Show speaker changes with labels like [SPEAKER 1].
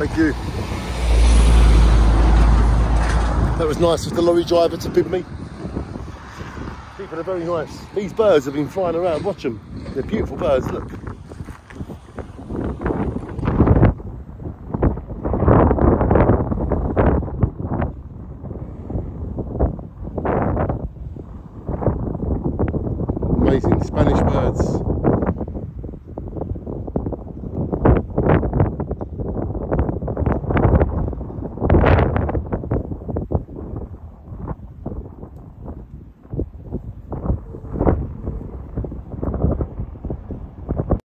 [SPEAKER 1] Thank you. That was nice of the lorry driver to bid me. People are very nice. These birds have been flying around. Watch them. They're beautiful birds. Look. Amazing Spanish birds.